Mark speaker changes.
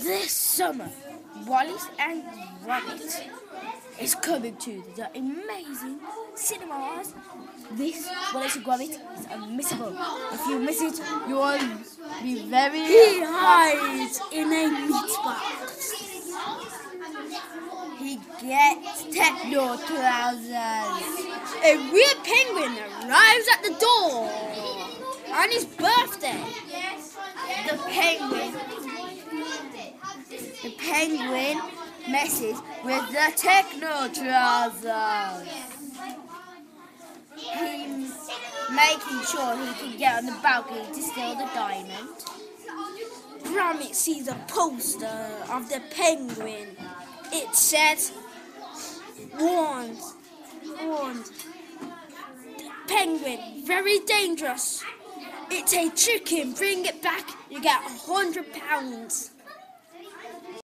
Speaker 1: This summer, Wallace and Gromit is coming to the amazing cinemas. This Wallace and Gromit is unmissable. If you miss it, you will be very.
Speaker 2: He hides in a meat box.
Speaker 1: He gets techno trousers.
Speaker 2: A weird penguin arrives at the door on his birthday.
Speaker 1: The penguin. The penguin messes with the techno trousers. He making sure he can get on the balcony to steal the diamond.
Speaker 2: Gromit sees a poster of the penguin. It says, warned, warned. Penguin, very dangerous. It's a chicken. Bring it back. You get a hundred pounds.